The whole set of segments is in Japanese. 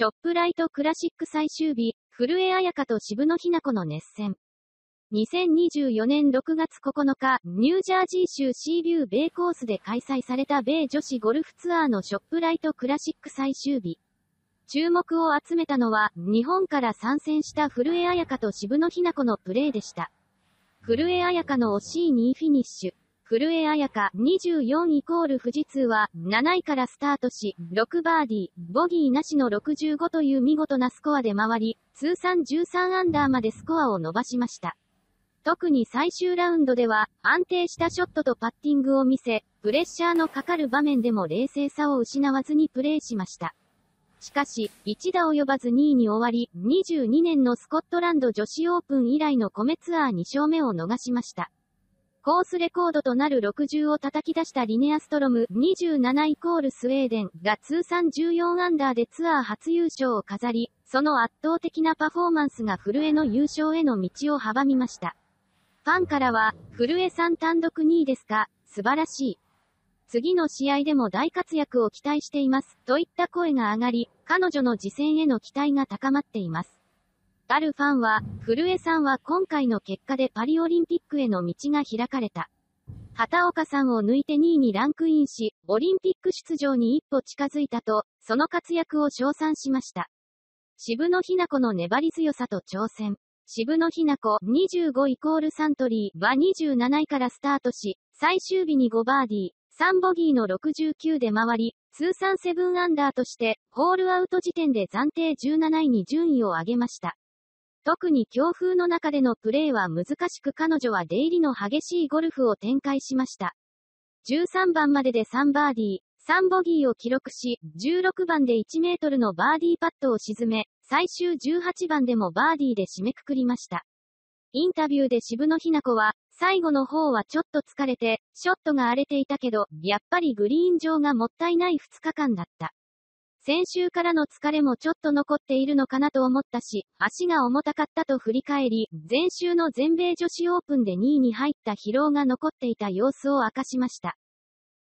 ショップライトクラシック最終日、古江彩香と渋野日向子の熱戦。2024年6月9日、ニュージャージー州シービューベイコースで開催された米女子ゴルフツアーのショップライトクラシック最終日。注目を集めたのは、日本から参戦した古江彩香と渋野日向子のプレーでした。古江彩香の惜しい2位フィニッシュ。古江彩香24イコール富士通は7位からスタートし、6バーディー、ボギーなしの65という見事なスコアで回り、通算13アンダーまでスコアを伸ばしました。特に最終ラウンドでは、安定したショットとパッティングを見せ、プレッシャーのかかる場面でも冷静さを失わずにプレーしました。しかし、1打及ばず2位に終わり、22年のスコットランド女子オープン以来の米ツアー2勝目を逃しました。コースレコードとなる60を叩き出したリネアストロム27イコールスウェーデンが通算14アンダーでツアー初優勝を飾り、その圧倒的なパフォーマンスが古江の優勝への道を阻みました。ファンからは、古江さん単独2位ですか、素晴らしい。次の試合でも大活躍を期待しています、といった声が上がり、彼女の次戦への期待が高まっています。あるファンは、古江さんは今回の結果でパリオリンピックへの道が開かれた。畑岡さんを抜いて2位にランクインし、オリンピック出場に一歩近づいたと、その活躍を称賛しました。渋野日向子の粘り強さと挑戦。渋野日向子25イコールサントリーは27位からスタートし、最終日に5バーディー、3ボギーの69で回り、通算7アンダーとして、ホールアウト時点で暫定17位に順位を上げました。特に強風の中でのプレーは難しく彼女は出入りの激しいゴルフを展開しました。13番までで3バーディー、3ボギーを記録し、16番で1メートルのバーディーパットを沈め、最終18番でもバーディーで締めくくりました。インタビューで渋野日向子は、最後の方はちょっと疲れて、ショットが荒れていたけど、やっぱりグリーン上がもったいない2日間だった。先週からの疲れもちょっと残っているのかなと思ったし、足が重たかったと振り返り、前週の全米女子オープンで2位に入った疲労が残っていた様子を明かしました。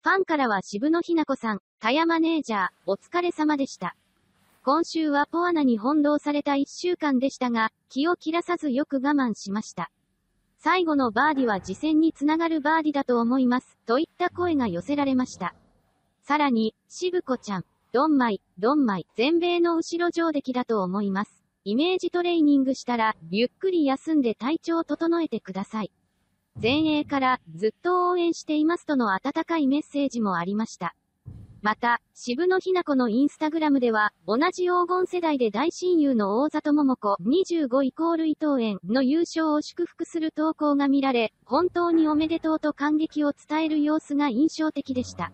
ファンからは渋野日向子さん、タヤマネージャー、お疲れ様でした。今週はポアナに翻弄された1週間でしたが、気を切らさずよく我慢しました。最後のバーディは次戦につながるバーディだと思います、といった声が寄せられました。さらに、渋子ちゃん、ドンマイ、ドンマイ、全米の後、上出来だと思います。イメージトレーニングしたら、ゆっくり休んで体調を整えてください。前衛から、ずっと応援していますとの温かいメッセージもありました。また、渋野日向子のインスタグラムでは、同じ黄金世代で大親友の大里桃子25イコール伊藤園の優勝を祝福する投稿が見られ、本当におめでとうと感激を伝える様子が印象的でした。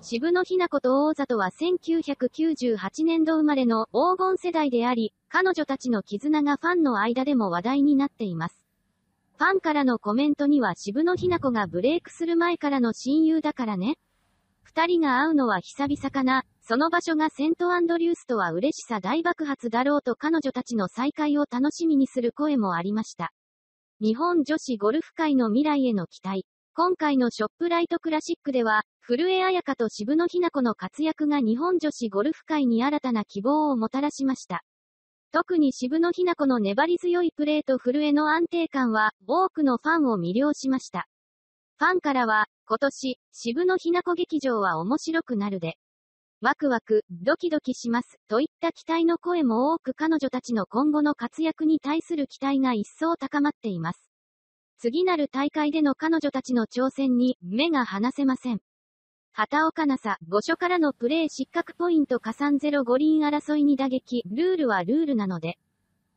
渋野日向子と大里は1998年度生まれの黄金世代であり、彼女たちの絆がファンの間でも話題になっています。ファンからのコメントには渋野日向子がブレイクする前からの親友だからね。二人が会うのは久々かな。その場所がセントアンドリュースとは嬉しさ大爆発だろうと彼女たちの再会を楽しみにする声もありました。日本女子ゴルフ界の未来への期待。今回のショップライトクラシックでは、古江彩香と渋野日向子の活躍が日本女子ゴルフ界に新たな希望をもたらしました。特に渋野日向子の粘り強いプレーと古江の安定感は、多くのファンを魅了しました。ファンからは、今年、渋野日向子劇場は面白くなるで。ワクワク、ドキドキします、といった期待の声も多く彼女たちの今後の活躍に対する期待が一層高まっています。次なる大会での彼女たちの挑戦に、目が離せません。畑岡奈紗、5所からのプレー失格ポイント加算ゼロ五輪争いに打撃、ルールはルールなので。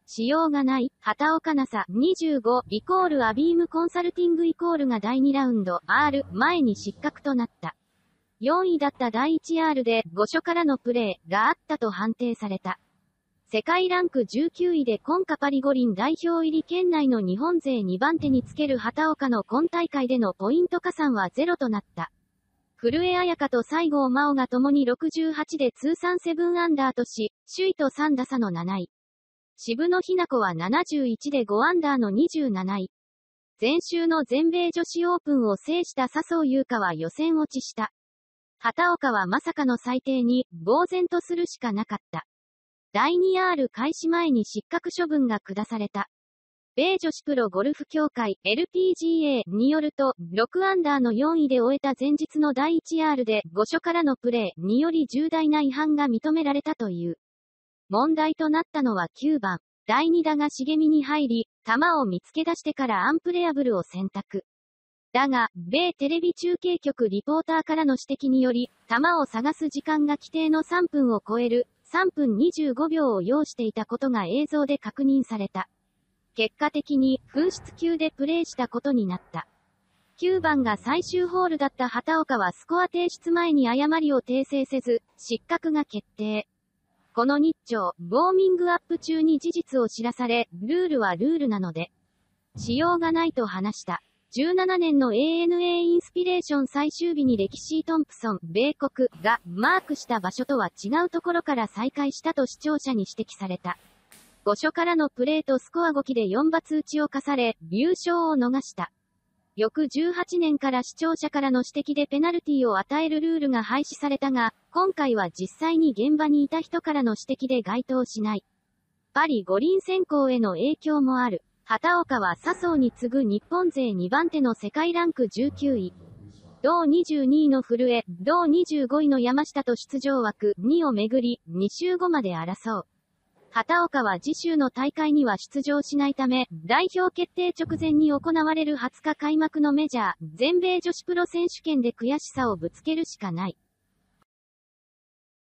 しようがない、畑岡奈紗、25、イコールアビームコンサルティングイコールが第2ラウンド、R、前に失格となった。4位だった第 1R で、5所からのプレーがあったと判定された。世界ランク19位で今夏パリ五輪代表入り圏内の日本勢2番手につける畑岡の今大会でのポイント加算はゼロとなった。古江彩香と西郷真央が共に68で通算7アンダーとし、首位と3打差の7位。渋野日向子は71で5アンダーの27位。前週の全米女子オープンを制した笹生優香は予選落ちした。畑岡はまさかの最低に、呆然とするしかなかった。第 2R 開始前に失格処分が下された。米女子プロゴルフ協会 LPGA によると、6アンダーの4位で終えた前日の第 1R で5所からのプレーにより重大な違反が認められたという。問題となったのは9番。第2打が茂みに入り、球を見つけ出してからアンプレアブルを選択。だが、米テレビ中継局リポーターからの指摘により、球を探す時間が規定の3分を超える、3分25秒を要していたことが映像で確認された。結果的に、紛失級でプレーしたことになった。9番が最終ホールだった畑岡はスコア提出前に誤りを訂正せず、失格が決定。この日朝、ウォーミングアップ中に事実を知らされ、ルールはルールなので、しようがないと話した。17年の ANA インスピレーション最終日に歴史トンプソン、米国がマークした場所とは違うところから再開したと視聴者に指摘された。5所からのプレーとスコア5機で4罰打ちを課され、優勝を逃した。翌18年から視聴者からの指摘でペナルティを与えるルールが廃止されたが、今回は実際に現場にいた人からの指摘で該当しない。パリ五輪選考への影響もある。畑岡は笹生に次ぐ日本勢2番手の世界ランク19位。同22位の古江、同25位の山下と出場枠2をめぐり、2週後まで争う。畑岡は次週の大会には出場しないため、代表決定直前に行われる20日開幕のメジャー、全米女子プロ選手権で悔しさをぶつけるしかない。